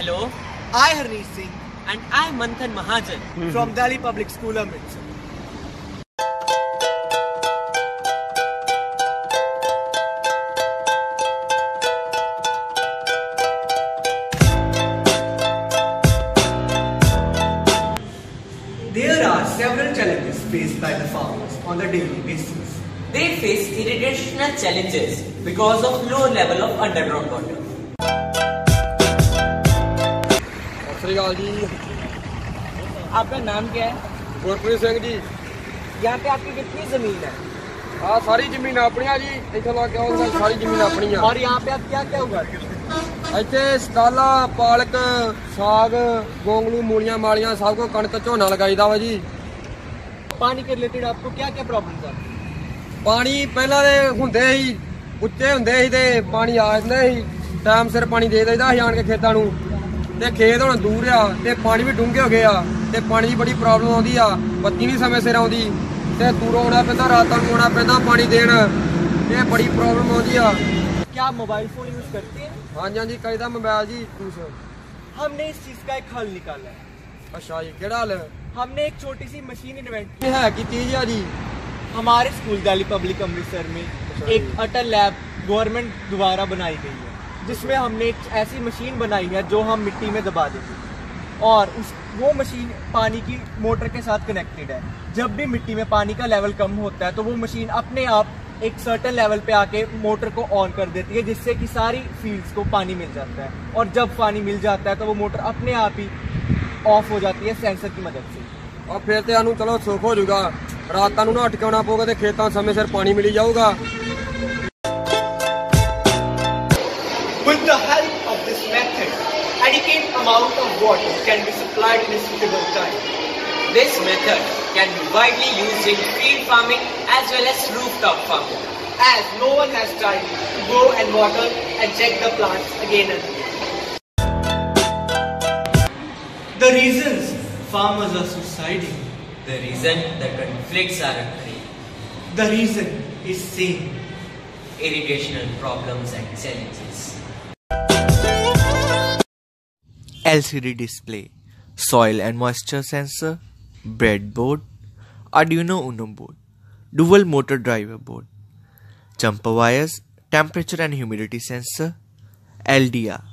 Hello, I, Harneet Singh, and I'm Manthan Mahajan. Hmm. from Delhi Public School, Amritsar. There are several challenges faced by the farmers on a daily basis. They face irrigational challenges because of low level of underground water. ਸ੍ਰੀ ਅਕਾਲ ਜੀ आपका नाम क्या है ਗੁਰਪ੍ਰੀਤ ਸਿੰਘ ਜੀ यहाँ पे आपकी कितनी जमीन है ਆ ਸਾਰੀ ਜ਼ਮੀਨ ਆਪਣੀਆਂ ਜੀ ਇੱਥੇ ਲਾ ਕੇ ਆਉਂਦਾ ਸਾਰੀ ਜ਼ਮੀਨ ਆਪਣੀ ਆ और यहाँ पे आप क्या क्या उगाते हो ਇੱਥੇ ਸਟਾਲਾ ਪਾਲਕ ਸਾਗ ਗੋਂਗਲੂ ਮੂਲੀਆਂ ਮਾਲੀਆਂ ਸਭ ਕੁਝ ਕਣਕ ਝੋਨਾ ਲਗਾਈਦਾ ਵਾ ਜੀ पानी के रिलेटेड आपको क्या क्या प्रॉब्लम्स आती है ਪਾਣੀ ਪਹਿਲਾਂ ਦੇ ਹੁੰਦੇ ਸੀ ਉੱਚੇ ਹੁੰਦੇ ਸੀ ਤੇ ਪਾਣੀ ਆ ਜਾਂਦੇ ਸੀ ਟਾਈਮ ਸਿਰ ਪਾਣੀ ਦੇ ਦਿੰਦਾ ਸੀ ਆਣ ਕੇ ਖੇਤਾਂ ਨੂੰ ਤੇ ਖੇਤ ਹੁਣ ਦੂਰ ਆ ਤੇ ਪਾਣੀ ਵੀ ਡੂੰਘੇ ਹੋ ਗਏ ਆ ਤੇ ਪਾਣੀ ਦੀ ਬੜੀ ਪ੍ਰੋਬਲਮ ਆਉਂਦੀ ਆ ਬੱਤੀ ਨਹੀਂ ਸਮੇਂ ਸਿਰ ਆਉਂਦੀ ਤੇ ਦੂਰੋਂ ਆਉਣਾ ਪੈਂਦਾ ਰਾਤਾਂ ਨੂੰ ਆਉਣਾ ਪੈਂਦਾ ਪਾਣੀ ਦੇਣ ਇਹ ਬੜੀ ਪ੍ਰੋਬਲਮ ਆਉਂਦੀ ਆ क्या आप मोबाइल फोन यूज करते हैं ਹਾਂਜੀ ਹਾਂਜੀ ਕਈ ਦਾ ਮੋਬਾਈਲ ਜੀ ਕੁਛ हमने इस चीज का एक हल निकाला है ਅੱਛਾ ਜੀ ਕਿਹੜਾ ਹਾਲ हमने एक छोटी सी मशीन इन्वेंट ਇਹ ਹੈ ਕੀ ਚੀਜ਼ ਆ ਜੀ हमारे स्कूल दिल्ली पब्लिक अमृतसर में एक अटल लैब गवर्नमेंट द्वारा बनाई गई है जिसमें हमने एक ऐसी मशीन बनाई है जो हम मिट्टी में दबा देंगे और उस वो मशीन पानी की मोटर के साथ कनेक्टेड है जब भी मिट्टी में पानी का लेवल कम होता है तो वो मशीन अपने आप एक सर्टन लेवल पे आके मोटर को ऑन कर देती है जिससे कि सारी फील्ड्स को पानी मिल जाता है और जब पानी मिल जाता है तो वो मोटर अपने आप ही ऑफ हो जाती है सेंसर की मदद से ਆ ਫਿਰ ਤੇ ਸਾਨੂੰ ਚਲੋ ਸੁੱਖ ਹੋ ਜਾਊਗਾ ਰਾਤਾਂ ਨੂੰ ਨਾ ਅਟਕਾਉਣਾ ਪਊਗਾ ਤੇ ਖੇਤਾਂ ਸਮੇਂ ਸਿਰ ਪਾਣੀ ਮਿਲੀ ਜਾਊਗਾ With the help of this method, adequate amount of water can be supplied in a suitable time. This method can be widely used in field farming as well as rooftop farming. As no one has time to go and water and check the plants again and again. The reasons farmers are suiciding, The reason the conflicts are occurring, the reason is same. irrigational problems and challenges. LCD display, soil and moisture sensor, breadboard, Arduino Uno board, dual motor driver board, jumper wires, temperature and humidity sensor, LDR.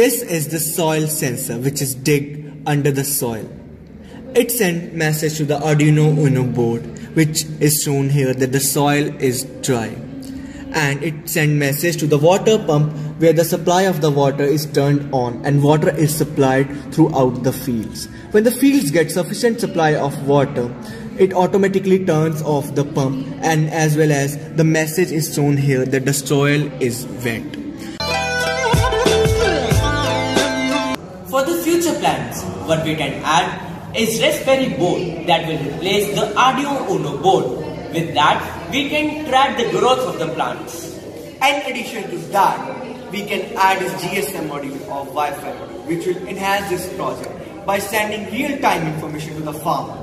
This is the soil sensor which is digged under the soil. It sends message to the Arduino Uno board which is shown here that the soil is dry. And it sends message to the water pump where the supply of the water is turned on and water is supplied throughout the fields. When the fields get sufficient supply of water, it automatically turns off the pump and as well as the message is shown here that the soil is wet. Future plans, what we can add is Raspberry board that will replace the Arduino Uno board. With that, we can track the growth of the plants. In addition to that, we can add this GSM module or Wi-Fi module which will enhance this project by sending real-time information to the farmer.